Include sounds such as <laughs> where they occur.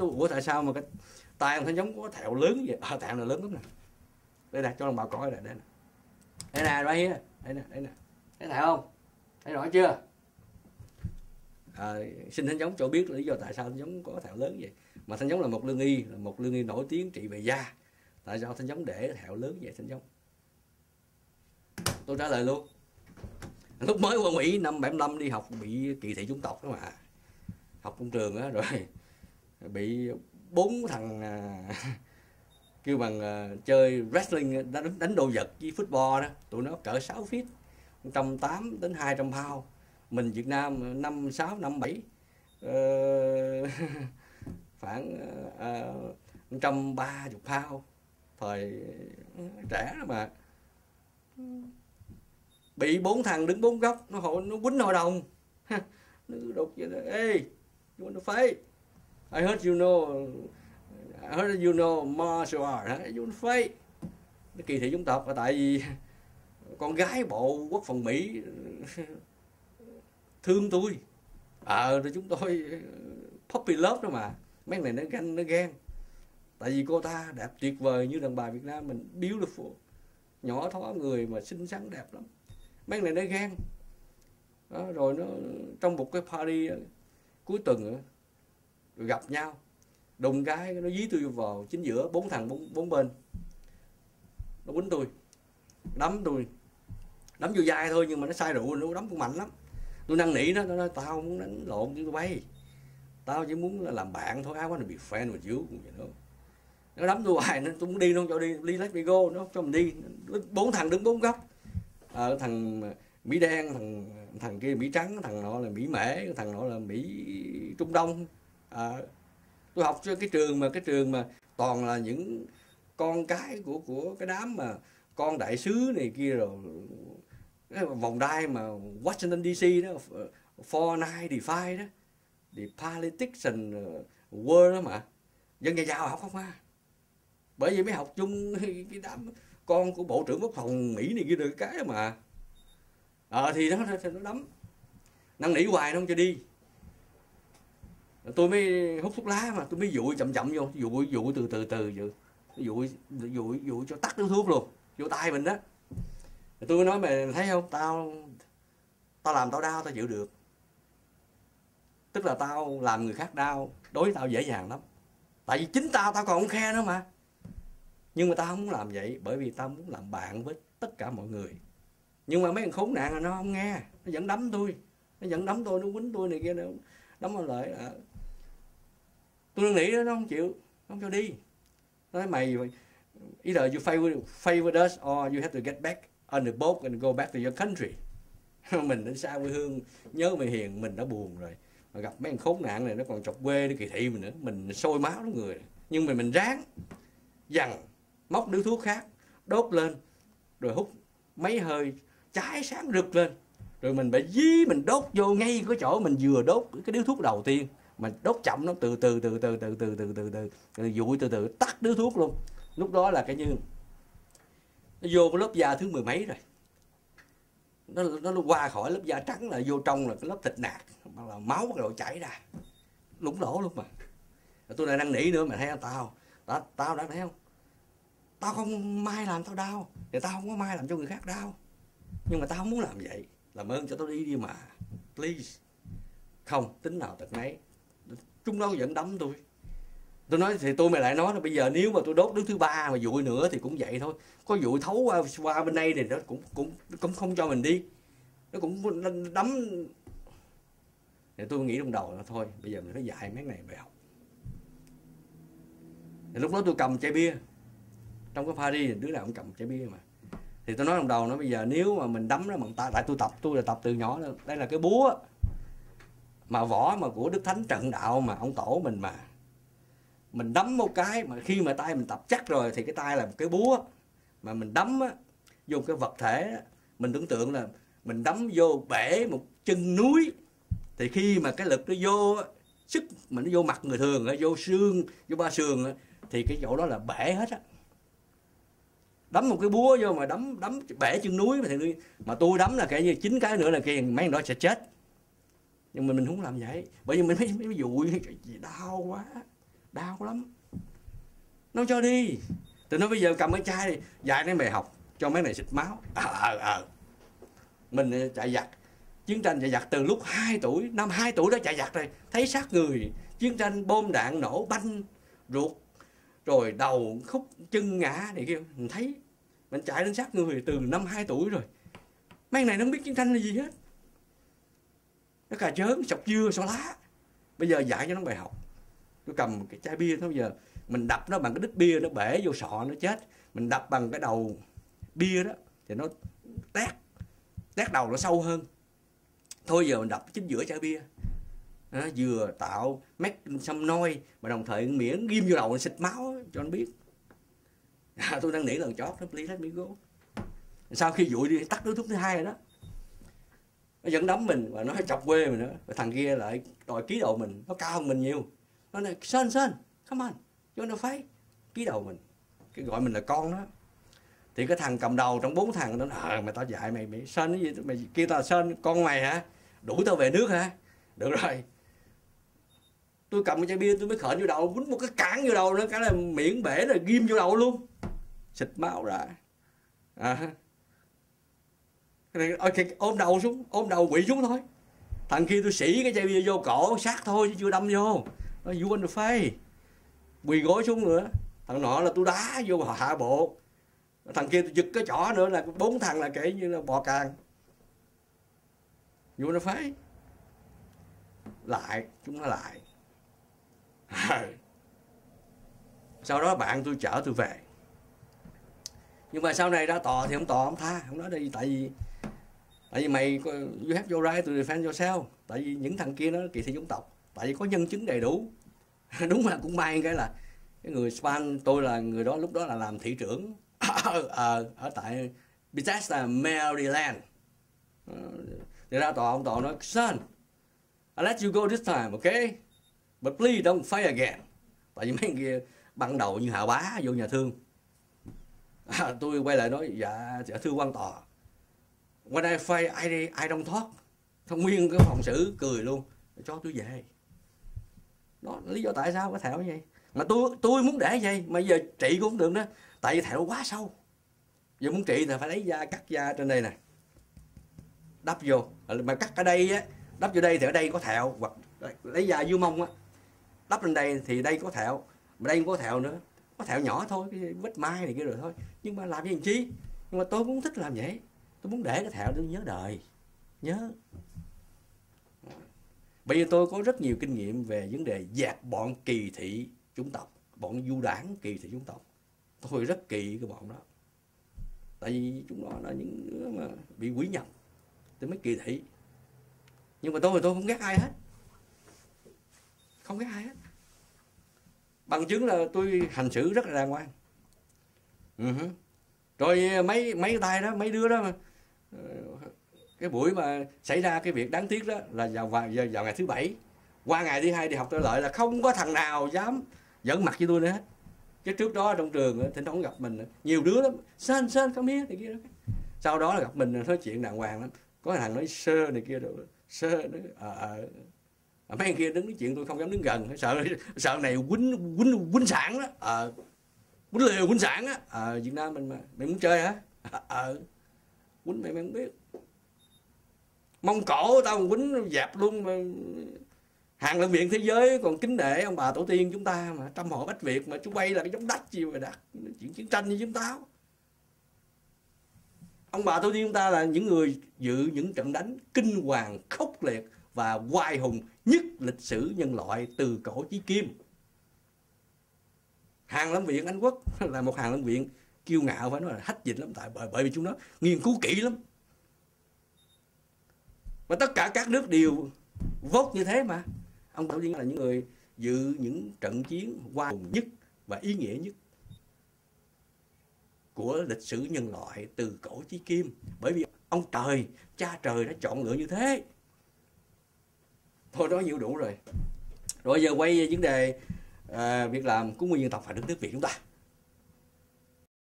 tôi ủa tại sao mà cái tay ông giống có thẹo lớn vậy? À, thẹo là lớn lắm nè. Đây nè cho ông bà coi nè đây nè. Đây nè right here đây nè đây nè. Thấy thẹo không? Thấy rõ chưa? À, xin thánh giống cho biết lý do tại sao thánh giống có thẹo lớn vậy. Mà thánh giống là một lương y là một lương y nổi tiếng trị về da. Tại sao thánh giống để thẹo lớn vậy thánh giống? Tôi trả lời luôn. Lúc mới qua mỹ năm 75 đi học bị kỳ thị chủng tộc đó mà. Học trong trường á rồi bị bốn thằng à, <laughs> kêu bằng à, chơi wrestling đánh, đánh đồ vật với football đó. Tụi nó cỡ 6 feet 108 đến 200 pound. Mình Việt Nam à, năm sáu năm bảy ờ, <laughs> khoảng à, một trăm ba chục pound. Thời à, trẻ mà. Bị bốn thằng đứng bốn góc nó hội nó quýnh hội đồng. <laughs> Nó đục vậy đó ê nó phế. I heard you know I heard you know martial art you fight nó kỳ thị dân tộc là tại vì con gái bộ quốc phòng Mỹ thương tôi. Ờ à, chúng tôi puppy love đó mà. Mấy này nó ganh nó ghen. Tại vì cô ta đẹp tuyệt vời như đàn bà Việt Nam mình. Beautiful. Nhỏ thó người mà xinh xắn đẹp lắm. Mấy này nó ghen. Đó, rồi nó trong một cái party cuối tuần nữa rồi gặp nhau. Đùng cái nó dí tôi vào chính giữa bốn thằng bốn, bốn bên. Nó quýnh tôi đấm tôi. Đấm vô vai thôi nhưng mà nó sai rượu nó đấm cũng mạnh lắm. Tôi năn nỉ nó nó nói tao muốn đánh lộn với bay. Tao chỉ muốn là làm bạn thôi ai quá là bị fan with cũng vậy đó nó đấm tôi hoài nên tôi muốn đi nó cho đi đi let me go nó cho mình đi. Bốn thằng đứng bốn góc. À, thằng mỹ đen thằng thằng kia mỹ trắng thằng nọ là mỹ mễ thằng nọ là mỹ trung đông à, tôi học cho cái trường mà cái trường mà toàn là những con cái của của cái đám mà con đại sứ này kia rồi cái vòng đai mà Washington DC đó four đó the politics and world đó mà. Dân nhà giàu học không à? Bởi vì mới học chung cái đám con của bộ trưởng quốc phòng mỹ này kia được cái mà. Ờ à, thì nó nó đấm năn nỉ hoài nó không cho đi tôi mới hút thuốc lá mà, tôi mới dụi chậm chậm vô, dụi dụi từ từ từ dụi dụi dụi dụi cho tắt điếu thuốc luôn, vô tay mình đó. Tôi mới nói mày thấy không? Tao tao làm tao đau, tao chịu được. Tức là tao làm người khác đau, đối với tao dễ dàng lắm. Tại vì chính tao tao còn không khe nữa mà. Nhưng mà tao không muốn làm vậy, bởi vì tao muốn làm bạn với tất cả mọi người. Nhưng mà mấy thằng khốn nạn là nó không nghe, nó vẫn đấm tôi, nó vẫn đấm tôi, nó quýnh tôi này kia nữa đấm vào lợi ờ, tôi tôi nghĩ nó không chịu không cho đi. Nó nói mày either you favor, favor us or you have to get back on the boat and go back to your country. <laughs> Mình đến xa quê hương nhớ mày hiền mình đã buồn rồi. Mà gặp mấy thằng khốn nạn này nó còn chọc quê nó kỳ thị mình nữa. Mình sôi máu đó người. Nhưng mà mình ráng dằn móc điếu thuốc khác đốt lên rồi hút mấy hơi cháy sáng rực lên. Rồi mình phải dí mình đốt vô ngay cái chỗ mình vừa đốt cái điếu thuốc đầu tiên mà đốt chậm nó từ từ từ từ từ từ từ từ từ từ dụi từ từ, tắt đứa thuốc luôn. Lúc đó là cái như nó vô cái lớp da thứ mười mấy rồi. Nó nó qua khỏi lớp da trắng là vô trong là cái lớp thịt nạc mà là máu bắt đầu chảy ra. Lúng lỗ luôn mà. Tôi lại đang nỉ nữa mà thấy không? Tao tao tao đã thấy không? Tao không mai làm tao đau, thì tao không có mai làm cho người khác đau. Nhưng mà tao không muốn làm vậy. Làm ơn cho tao đi đi mà. Please. Không, tính nào tật nấy chúng nó vẫn đấm tôi. Tôi nói thì tôi mày lại nói là bây giờ nếu mà tôi đốt đứa thứ ba mà dụi nữa thì cũng vậy thôi. Có dụi thấu qua, qua bên đây thì nó cũng cũng cũng không cho mình đi. Nó cũng đấm. Thì tôi nghĩ trong đầu là thôi bây giờ mình phải dạy mấy này bài học thì lúc đó tôi cầm chai bia. Trong cái party thì đứa nào cũng cầm chai bia mà. Thì tôi nói trong đầu nó bây giờ nếu mà mình đấm nó bằng ta tại tôi tập tôi là tập từ nhỏ đây là cái búa mà võ mà của đức thánh trận đạo mà ông tổ mình mà. Mình đấm một cái mà khi mà tay mình tập chắc rồi thì cái tay là một cái búa. Mà mình đấm á, vô cái vật thể á, mình tưởng tượng là mình đấm vô bể một chân núi. Thì khi mà cái lực nó vô sức mà nó vô mặt người thường vô xương vô ba sườn thì cái chỗ đó là bể hết á. Đấm một cái búa vô mà đấm đấm bể chân núi mà thì mà tôi đấm là cái như chín cái nữa là kia mấy đó sẽ chết nhưng mà mình không làm vậy. Bởi vì mình mới, mới dụi đau quá đau lắm. Nó cho đi. Tôi nói bây giờ cầm cái chai đi dạy mấy mày học cho mấy này xịt máu. À, à, à. Ờ ờ ờ mình chạy giặc chiến tranh chạy giặc từ lúc 2 tuổi năm 2 tuổi đó chạy giặc rồi. Thấy sát người. Chiến tranh bom đạn nổ banh ruột. Rồi đầu khúc chân ngã này kia. Mình thấy mình chạy đến sát người từ năm 2 tuổi rồi. Mấy này nó không biết chiến tranh là gì hết nó cà chớn sọc dưa sọc lá. Bây giờ dạy cho nó bài học. Tôi cầm cái chai bia thôi giờ mình đập nó bằng cái đít bia nó bể vô sọ nó chết. Mình đập bằng cái đầu bia đó thì nó tét tét đầu nó sâu hơn. Thôi giờ mình đập chính giữa chai bia. Nó vừa tạo mét xăm noi mà đồng thời miễn ghim vô đầu nó xịt máu cho anh biết. À, <laughs> tôi đang nghĩ lần chót nó please let miếng gỗ sau khi vụi đi tắt đứa thuốc thứ hai rồi đó nó vẫn đấm mình và nó chọc quê mình nữa. Và thằng kia lại đòi ký đầu mình. Nó cao hơn mình nhiều. Nó nói, sơn sơn, come on cho nó phái ký đầu mình. Cái gọi mình là con đó. Thì cái thằng cầm đầu trong bốn thằng nó nói ờ, mày tao dạy mày mày sơn cái gì mày kêu tao sơn, con mày hả? Đuổi tao về nước hả? Được rồi. Tôi cầm cái chai bia tôi mới khởi vô đầu, quýnh một cái cản vô đầu nữa, cái là miệng bể rồi ghim vô đầu luôn. Xịt máu ra. À ok ờ, ôm đầu xuống, ôm đầu quỵ xuống thôi. Thằng kia tôi xỉ cái chai bia vô cổ, sát thôi, chứ chưa đâm vô. Nó you want the face quỳ gối xuống nữa. Thằng nọ là tôi đá vô hạ bộ. Thằng kia tôi giật cái chỏ nữa là bốn thằng là kể như là bò càng. You want the face lại, chúng nó lại. <laughs> Sau đó bạn tôi chở tôi về. Nhưng mà sau này ra tòa thì không tòa không tha, không nói đây tại vì tại vì mày you have your right to defend yourself. Tại vì những thằng kia nó kỳ thị chủng tộc. Tại vì có nhân chứng đầy đủ. <laughs> Đúng là cũng may cái là cái người span tôi là người đó lúc đó là làm thị trưởng ở, <coughs> ở, ở tại Bethesda Maryland. Ờ, thì ra tòa ông tòa nói son I let you go this time okay? But please don't fight again. Tại vì mấy kia ban đầu như hạ bá vô nhà thương. À, <laughs> tôi quay lại nói dạ, dạ thưa quan tòa when I ai I, I don't talk. Thông nguyên cái phòng xử cười luôn. Cho tôi về. Đó lý do tại sao có thẹo như vậy? Mà tôi tôi muốn để vậy mà giờ trị cũng được đó tại vì thẹo quá sâu. Giờ muốn trị thì phải lấy da cắt da trên đây này đắp vô. Mà cắt ở đây á đắp vô đây thì ở đây có thẹo. Hoặc lấy da vô mông á đắp lên đây thì đây có thẹo. Mà đây không có thẹo nữa. Có thẹo nhỏ thôi cái vết mai này kia rồi thôi. Nhưng mà làm gì làm chi? Nhưng mà tôi cũng thích làm vậy tôi muốn để cái thẹo tôi nhớ đời nhớ. Bây giờ tôi có rất nhiều kinh nghiệm về vấn đề dẹp bọn kỳ thị chúng tộc bọn du đảng kỳ thị chúng tộc. Tôi rất kỳ cái bọn đó. Tại vì chúng nó là những đứa mà bị quỷ nhập tôi mới kỳ thị. Nhưng mà tôi thì tôi không ghét ai hết. Không ghét ai hết. Bằng chứng là tôi hành xử rất là đàng hoàng. Uh-huh. rồi mấy mấy tay đó mấy đứa đó mà, cái buổi mà xảy ra cái việc đáng tiếc đó là vào vào, vào ngày thứ bảy. Qua ngày thứ hai đi học tôi lợi là không có thằng nào dám dẫn mặt với tôi nữa hết. Chứ trước đó trong trường thỉnh thoảng gặp mình nhiều đứa lắm sơn sơn không biết này kia đó. Sau đó là gặp mình nói chuyện đàng hoàng lắm. Có thằng nói sơ này kia rồi sơ nó ờ à, à. mấy anh kia đứng nói chuyện tôi không dám đứng gần sợ sợ này quýnh quýnh quýnh sản đó. Ờ à, quýnh liều quýnh sản á. Ờ à, việt nam mình mà mày muốn chơi hả? Ờ à, quýnh mày mày không biết. Mông cổ tao còn quýnh dẹp luôn mà hàng lâm viện thế giới, còn kính nể ông bà tổ tiên chúng ta mà. Trăm họ bách việt mà chú bay là cái giống đất gì mà đặt chuyện chiến tranh như chúng tao ông bà tổ tiên chúng ta là những người dự những trận đánh kinh hoàng khốc liệt và hoài hùng nhất lịch sử nhân loại từ cổ chí kim. Hàng lâm viện anh quốc <laughs> là một hàng lâm viện kiêu ngạo phải nói là hách dịch lắm tại bởi, bởi vì chúng nó nghiên cứu kỹ lắm. Và tất cả các nước đều vốt như thế mà. Ông tổ tiên là những người dự những trận chiến qua hùng nhất và ý nghĩa nhất của lịch sử nhân loại từ cổ chí kim. Bởi vì ông trời cha trời đã chọn lựa như thế. Thôi nói nhiều đủ rồi. Rồi giờ quay về vấn đề à, việc làm của nguyên dân tộc và đất nước việt chúng ta.